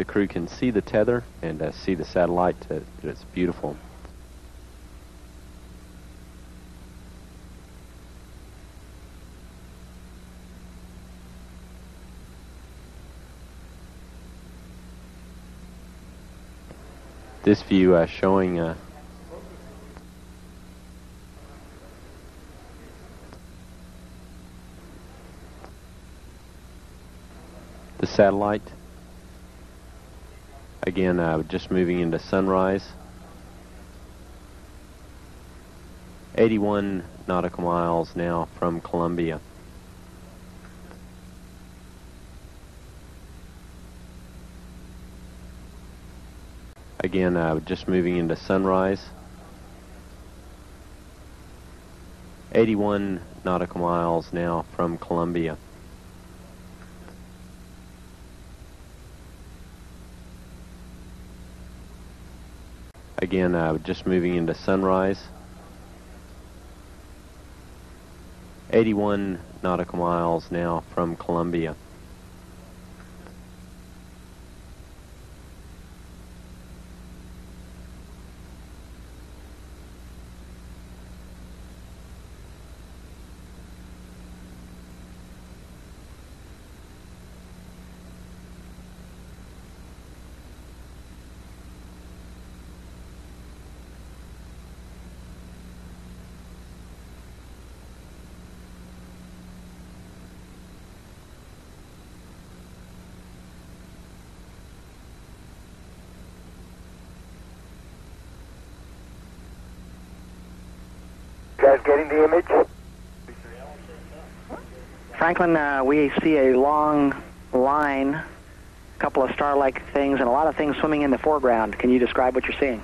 the crew can see the tether and uh, see the satellite. Uh, it's beautiful. This view uh, showing uh, the satellite. Again, uh, just moving into sunrise. 81 nautical miles now from Columbia. Again, uh, just moving into sunrise. 81 nautical miles now from Columbia. Again, uh, just moving into sunrise. 81 nautical miles now from Columbia. Guys getting the image? Franklin, uh, we see a long line, a couple of star-like things, and a lot of things swimming in the foreground. Can you describe what you're seeing?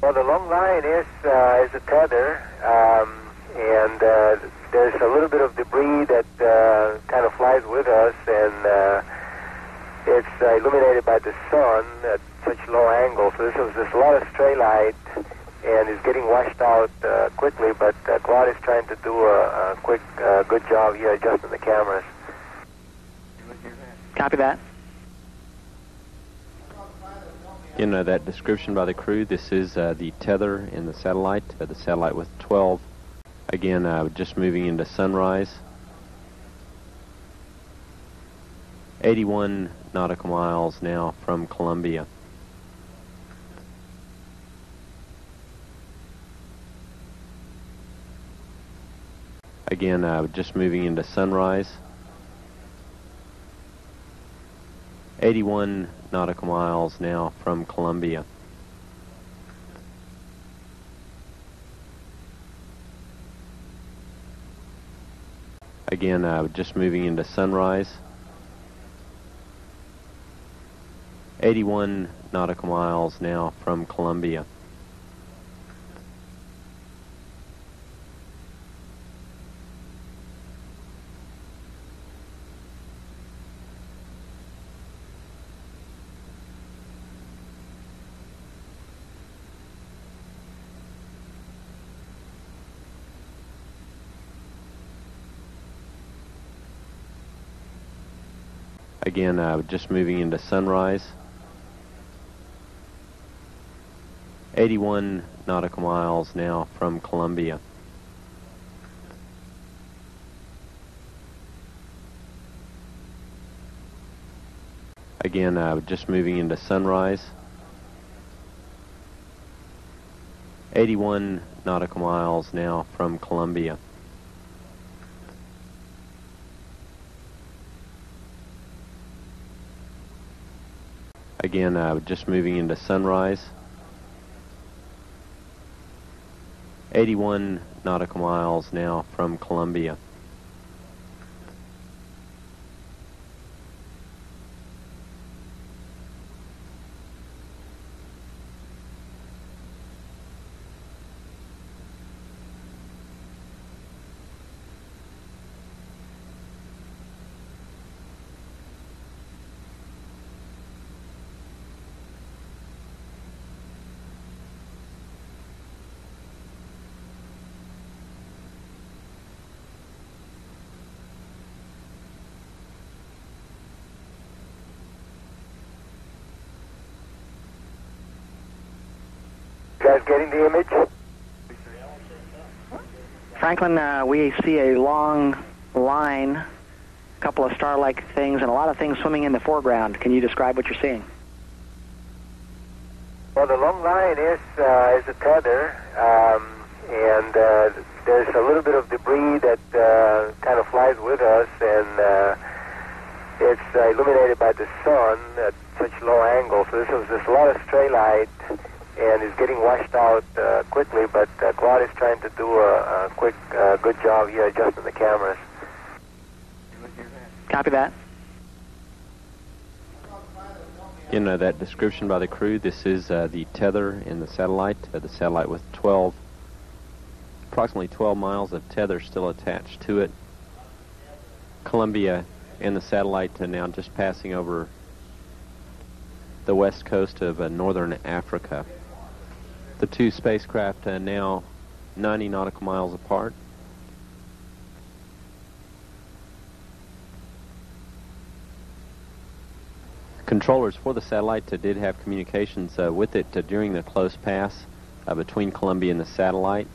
Well, the long line is uh, is a tether, um, and uh, there's a little bit of debris that uh, kind of flies with us, and uh, it's uh, illuminated by the sun at such low angle. So there's, there's a lot of stray light and is getting washed out uh, quickly, but uh, Claude is trying to do a, a quick, uh, good job here adjusting the cameras. Copy that. You know that description by the crew. This is uh, the tether in the satellite. Uh, the satellite with 12. Again, uh, just moving into sunrise. 81 nautical miles now from Columbia. Again, uh, just moving into sunrise. 81 nautical miles now from Columbia. Again, uh, just moving into sunrise. 81 nautical miles now from Columbia. Again, uh, just moving into sunrise. 81 nautical miles now from Columbia. Again, uh, just moving into sunrise. 81 nautical miles now from Columbia. Again, uh, just moving into sunrise. 81 nautical miles now from Columbia. Guys getting the image? Franklin, uh, we see a long line, a couple of star-like things, and a lot of things swimming in the foreground. Can you describe what you're seeing? Well, the long line is uh, is a tether, um, and uh, there's a little bit of debris that uh, kind of flies with us, and uh, it's uh, illuminated by the sun at such low angle. So this was there's a lot of stray light, and is getting washed out uh, quickly. But uh, Claude is trying to do a, a quick, uh, good job here adjusting the cameras. Copy that. You know that description by the crew. This is uh, the tether in the satellite. Uh, the satellite with 12, approximately 12 miles of tether still attached to it. Columbia and the satellite are now just passing over the west coast of uh, northern Africa. The two spacecraft are now 90 nautical miles apart. Controllers for the satellite uh, did have communications uh, with it uh, during the close pass uh, between Columbia and the satellite.